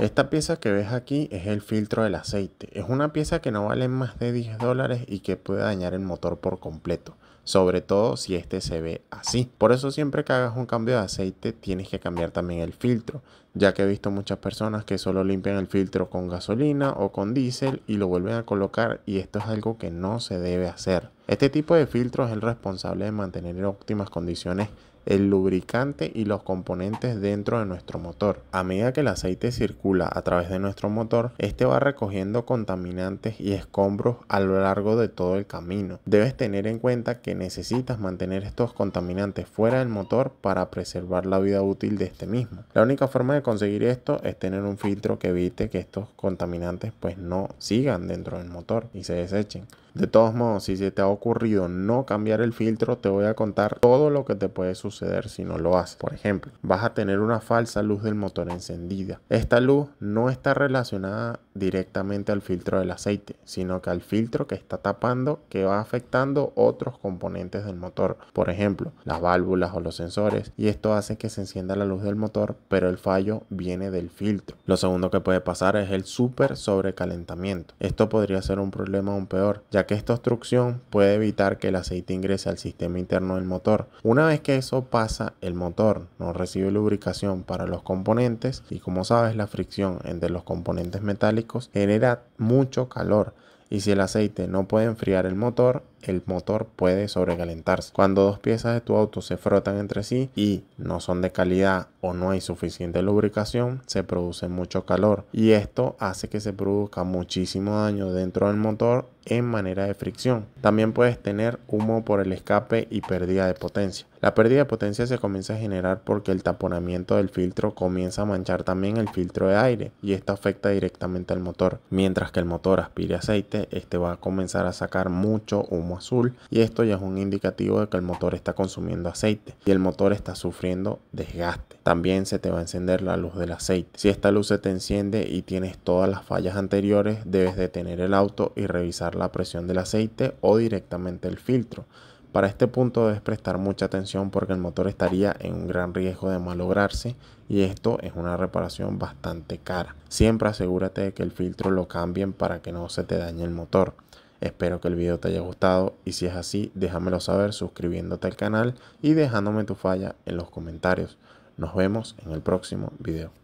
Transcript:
Esta pieza que ves aquí es el filtro del aceite. Es una pieza que no vale más de 10 dólares y que puede dañar el motor por completo. Sobre todo si este se ve así. Por eso siempre que hagas un cambio de aceite tienes que cambiar también el filtro. Ya que he visto muchas personas que solo limpian el filtro con gasolina o con diésel y lo vuelven a colocar y esto es algo que no se debe hacer. Este tipo de filtro es el responsable de mantener en óptimas condiciones el lubricante y los componentes dentro de nuestro motor. A medida que el aceite circula a través de nuestro motor, este va recogiendo contaminantes y escombros a lo largo de todo el camino. Debes tener en cuenta que necesitas mantener estos contaminantes fuera del motor para preservar la vida útil de este mismo. La única forma de conseguir esto es tener un filtro que evite que estos contaminantes pues no sigan dentro del motor y se desechen. De todos modos, si se te ha ocurrido no cambiar el filtro, te voy a contar todo lo que te puede suceder si no lo haces. Por ejemplo, vas a tener una falsa luz del motor encendida. Esta luz no está relacionada directamente al filtro del aceite, sino que al filtro que está tapando que va afectando otros componentes del motor. Por ejemplo, las válvulas o los sensores. Y esto hace que se encienda la luz del motor, pero el fallo viene del filtro. Lo segundo que puede pasar es el super sobrecalentamiento. Esto podría ser un problema aún peor, ya que esta obstrucción puede evitar que el aceite ingrese al sistema interno del motor. Una vez que eso pasa, el motor no recibe lubricación para los componentes y como sabes la fricción entre los componentes metálicos genera mucho calor y si el aceite no puede enfriar el motor, el motor puede sobrecalentarse. Cuando dos piezas de tu auto se frotan entre sí y no son de calidad o no hay suficiente lubricación, se produce mucho calor y esto hace que se produzca muchísimo daño dentro del motor en manera de fricción. También puedes tener humo por el escape y pérdida de potencia. La pérdida de potencia se comienza a generar porque el taponamiento del filtro comienza a manchar también el filtro de aire y esto afecta directamente al motor. Mientras que el motor aspire aceite, este va a comenzar a sacar mucho azul y esto ya es un indicativo de que el motor está consumiendo aceite y el motor está sufriendo desgaste. También se te va a encender la luz del aceite. Si esta luz se te enciende y tienes todas las fallas anteriores, debes detener el auto y revisar la presión del aceite o directamente el filtro. Para este punto debes prestar mucha atención porque el motor estaría en un gran riesgo de malograrse y esto es una reparación bastante cara. Siempre asegúrate de que el filtro lo cambien para que no se te dañe el motor. Espero que el video te haya gustado y si es así déjamelo saber suscribiéndote al canal y dejándome tu falla en los comentarios. Nos vemos en el próximo video.